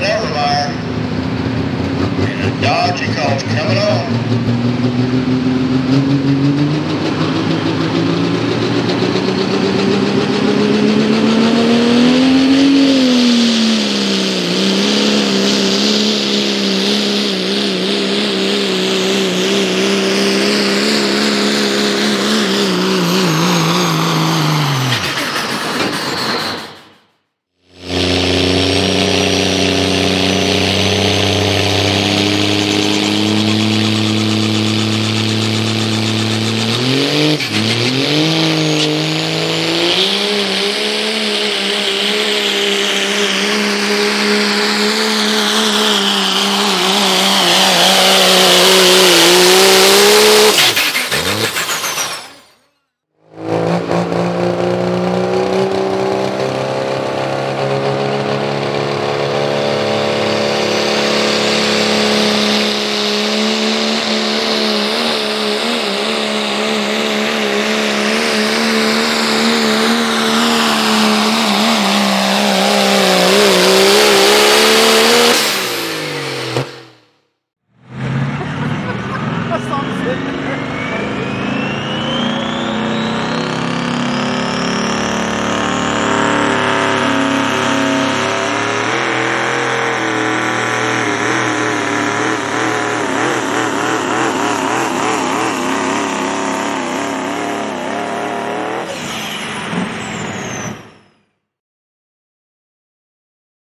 to Evermeyer. And a Dodge he calls coming on.